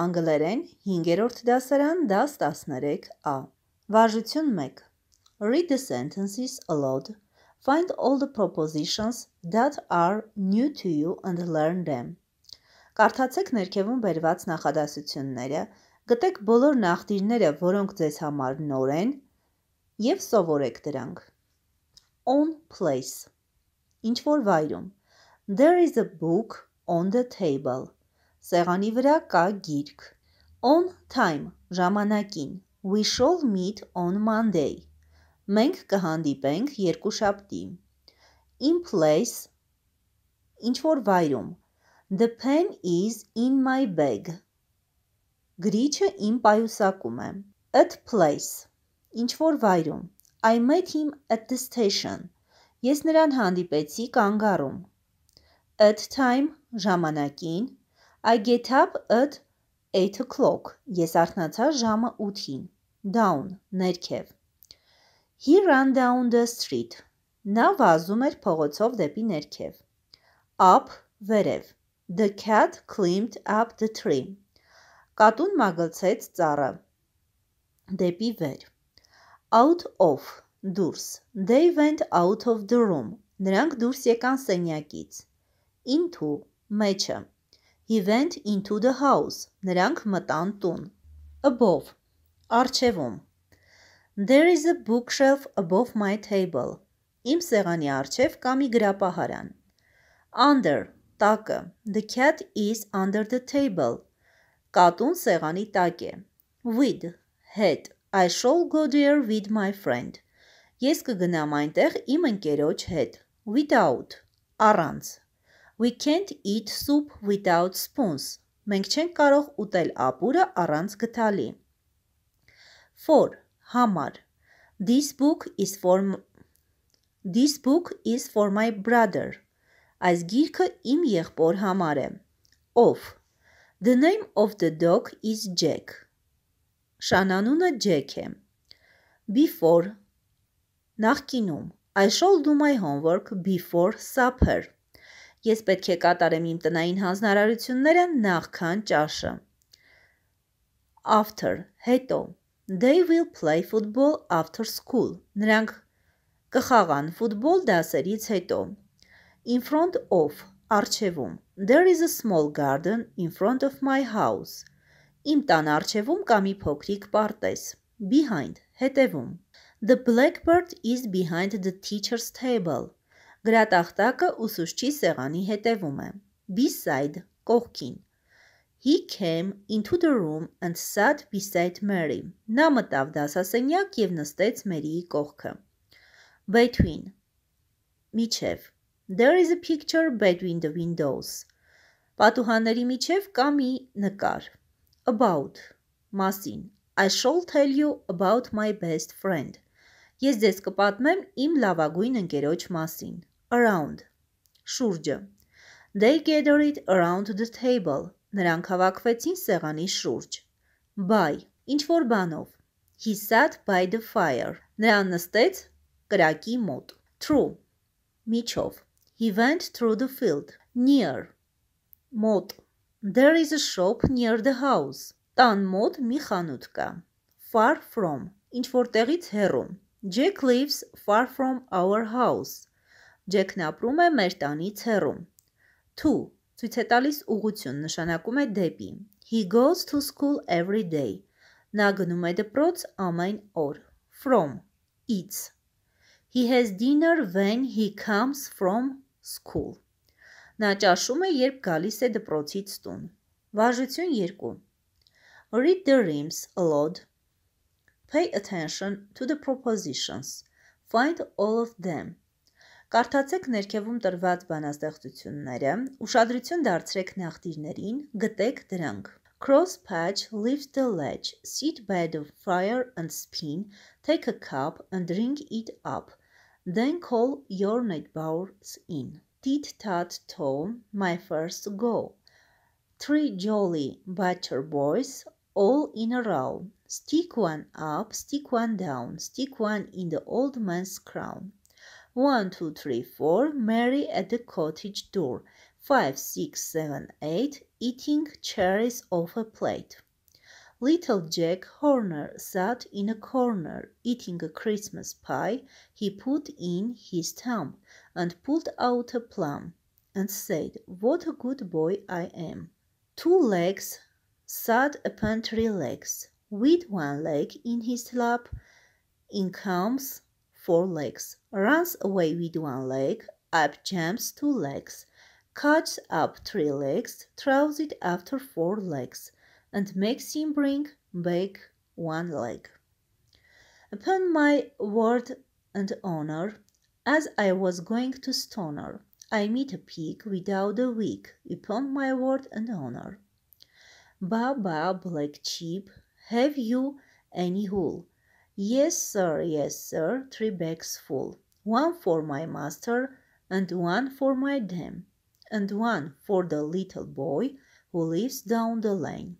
Անգլերեն 5-րդ դասարան դաս 13a Վարժություն 1 Read the sentences aloud. Find all the propositions that are new to you and learn them. Կարդացեք ներքևում բերված նախադասությունները, գտեք բոլոր նախդիրները, որոնք ձեզ համար նոր են, եւ սովորեք դրանք։ On place. Ինչ որ վայրում։ There is a book on the table. Սեղանի վրա կա գիրք։ On time ժամանակին։ We shall meet on Monday։ Մենք կհանդիպենք երկուշաբթի։ In place ինչ որ վայրում։ The pen is in my bag։ Գրիչը իմ պայուսակում է։ At place ինչ որ վայրում։ I met him at the station։ Ես նրան հանդիպեցի կանգառում։ At time ժամանակին I get up at 8 o'clock. Ես արթնացա ժամը 8-ին. Down, ներքև. He ran down the street. Նա վազում էր փողոցով դեպի ներքև. Up, վերև. The cat climbed up the tree. Կատուն մագլցեց ծառը. Դեպի վեր. Out of, դուրս. They went out of the room. Նրանք դուրս եկան սենյակից. Into, մեջը. He went into the house. Նրանք մտան տուն։ Above. Առջևում։ There is a bookshelf above my table. Իմ սեղանի առջև կա մի գրապահարան։ Under. Տակը. The cat is under the table. Կատուն սեղանի տակ է։ With. Հետ. I shall go there with my friend. Ես կգնամ այնտեղ իմ ընկերոջ հետ։ Without. Առանց։ We can't eat soup without spoons. Մենք չենք կարող ուտել ապուրը առանց գդալի։ For համար This book is for This book is for my brother. Այս գիրքը իմ եղբոր համար է։ Of The name of the dog is Jack. Շանանունը Jack է։ Before Նախկինում I shall do my homework before supper. Ես պետք է կատարեմ իմ տնային հանձնարարությունները նախքան ճաշը։ After հետո They will play football after school. Նրանք կխաղան ֆուտբոլ դասերից հետո։ In front of առջևում There is a small garden in front of my house. Իմ տան առջևում կա մի փոքրիկ պարտեզ։ Behind հետևում The blackbird is behind the teacher's table. Գրատախտակը ուսուցչի սեղանի հետևում է։ Beside կողքին։ He came into the room and sat beside Mary. Նա մտավ դասասենյակ եւ նստեց Մերիի կողքը։ Between. Միջև. There is a picture between the windows. Պատուհանների միջև կա մի նկար։ About. Մասին. I shall tell you about my best friend. Ես ձեզ կպատմեմ իմ լավագույն ընկերոջ մասին around. Շուրջը. They gathered around the table. Նրանք հավաքվեցին սեղանի շուրջ. By. Ինչ որ բանով. He sat by the fire. Նրան նստեց կրակի մոտ. Through միջով. He went through the field. Near. Մոտ. There is a shop near the house. Տան մոտ մի խանութ կա. Far from. Ինչ որտեղից հեռու Jack lives far from our house Ջեքն ապրում է մեր տանից հեռու։ To ցույց է տալիս ուղություն, նշանակում է դեպի։ He goes to school every day. Նա գնում է դպրոց ամեն օր։ From it's. He has dinner when he comes from school. Նա ճաշում է, երբ գալիս է դպրոցից տուն։ Վարժություն 2. Read the rhymes aloud. Pay attention to the propositions. Find all of them. Կարդացեք ներքևում տրված բանաստեղծությունները, ուշադրություն դարձրեք նախտիրներին, գտեք դրանք։ Cross patch, lift the ledge, sit by the fire and spin, take a cup and drink it up. Then call your neighbors in. Tit-tat-toe, my first go. Three jolly butcher boys, all in a row. Stick one up, stick one down, stick one in the old man's crown. One, two, three, four. Mary at the cottage door. 5, 6, 7, 8 eating cherries off a plate. Little Jack Horner sat in a corner eating a Christmas pie. He put in his thumb and pulled out a plum and said, What a good boy I am. Two legs sat upon three legs, with one leg in his lap. In comes four legs, runs away with one leg, up jumps two legs, cuts up three legs, throws it after four legs, and makes him bring back one leg. Upon my word and honor, as I was going to Stoner, I meet a pig without a wig, upon my word and honor. Ba ba, black sheep, have you any wool? Yes, sir, yes, sir, three bags full. One for my master, and one for my dame, and one for the little boy who lives down the lane.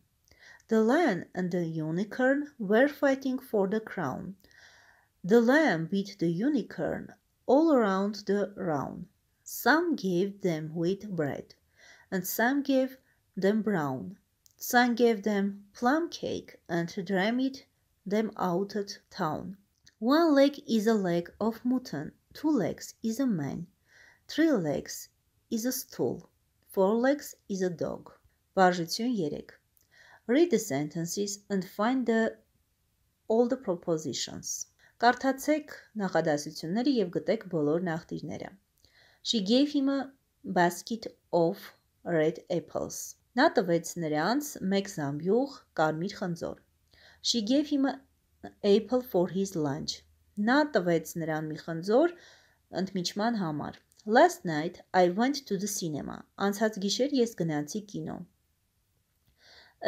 The lion and the unicorn were fighting for the crown. The lion beat the unicorn all around the round. Some gave them wheat bread, and some gave them brown. Some gave them plum cake, and dreamed them out of town. One leg is a leg of mutton, two legs is a man, three legs is a stool, four legs is a dog. Բաժություն 3 Read the sentences and find the all the propositions. Կարդացեք նախադասությունները եւ գտեք բոլոր նախտիրները. She gave him a basket of red apples. Նա տվեց նրանց մեկ զամբյուղ կարմիր խնձոր. She gave him an apple for his lunch. Նա տվեց նրան մի խնձոր ընդմիջման համար. Last night I went to the cinema. Անցած գիշեր ես գնացի կինո.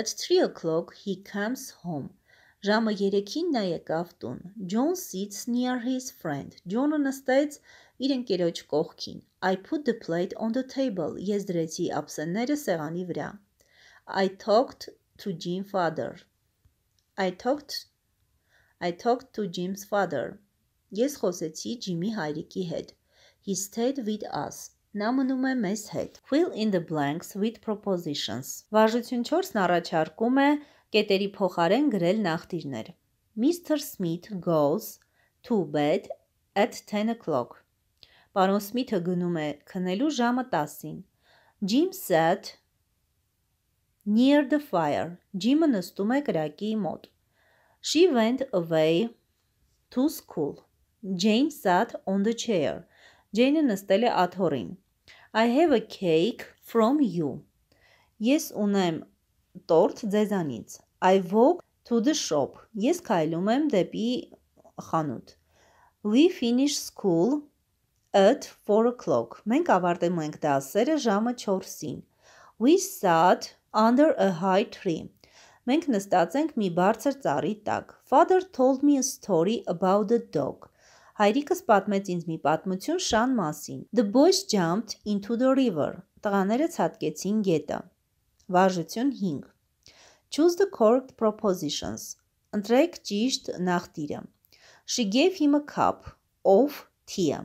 At 3 o'clock he comes home. Ժամը 3-ին նա եկավ տուն. John sits near his friend. John-ը նստեց իր ընկերոջ կողքին։ I put the plate on the table. Ես դրեցի ափսեները սեղանի վրա. I talked to Jim father. I talked I talked to Jim's father. Ես խոսեցի Ջիմի հայրիկի հետ. He stayed with us. Նա մնում է մեզ հետ։ Fill in the blanks with propositions։ Վարժություն 4-ն առաջարկում է կետերի փոխարեն գրել նախտիրներ։ Mr. Smith goes to bed at 10 o'clock։ Պարոն Սմիթը գնում է քնելու ժամը 10-ին։ Jim sat near the fire։ Ջիմը նստում է կրակի մոտ։ She went away to school։ Jane sat on the chair։ Ջեյնը նստել է աթոռին։ I have a cake from you։ Ես ունեմ տորթ ձեզանից։ I walk to the shop։ Ես քայլում եմ դեպի խանութ։ We finish school at 4 o'clock։ Մենք ավարտում ենք դասերը ժամը 4-ին։ We sat under a high tree։ Մենք նստած ենք մի բարձր ծառի տակ։ Father told me a story about the dog։ Հայրիկս պատմեց ինձ մի պատմություն շան մասին։ The boys jumped into the river. Տղաները ցատկեցին գետը։ Վարժություն 5։ Choose the correct propositions. Ընտրեք ճիշտ նախտիրը։ She gave him a cup of tea.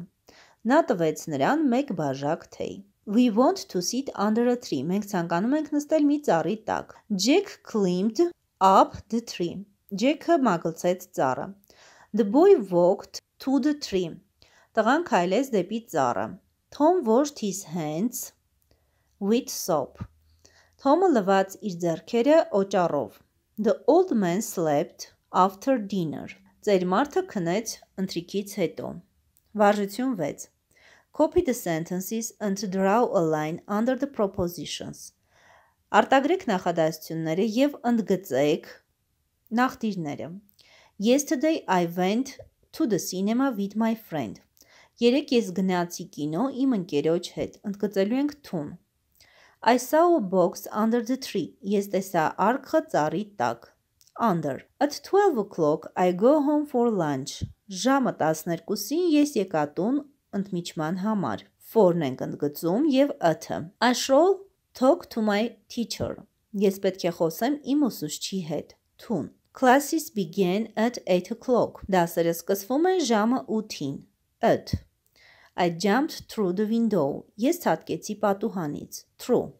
Նա տվեց նրան մեկ բաժակ թեյ։ We want to sit under a tree. Մենք ցանկանում ենք նստել մի ծառի տակ։ Jack climbed up the tree. Jack-ը մագլցեց ծառը։ The boy walked to the tree. Տղան քայլեց դեպի ծառը. Tom washed his hands with soap. Թոմը լվաց իր ձեռքերը օճառով. The old man slept after dinner. Ծեր մարդը քնեց ընթրիքից հետո։ Վարժություն 6. Copy the sentences and draw a line under the propositions. Արտագրեք նախադասությունները եւ ընդգծեք նախտիրները։ Yesterday I went to the cinema with my friend։ Երեք ես գնացի կինո իմ ընկերոջ հետ։ Ընդգծելու ենք թուն։ I saw a box under the tree։ Ես տեսա արկղը ծառի տակ։ Under. At 12 o'clock I go home for lunch։ Ժամը 12-ին ես եկա տուն ընդմիջման համար։ For-ն ենք ընդգծում եւ at-ը։ I shall talk to my teacher։ Ես պետք է խոսեմ իմ ուսուցչի հետ։ Թուն։ Classes began at 8 o'clock. Դասերը սկսվում են ժամը 8-ին. At. I jumped through the window. Ես ցատկեցի պատուհանից. True.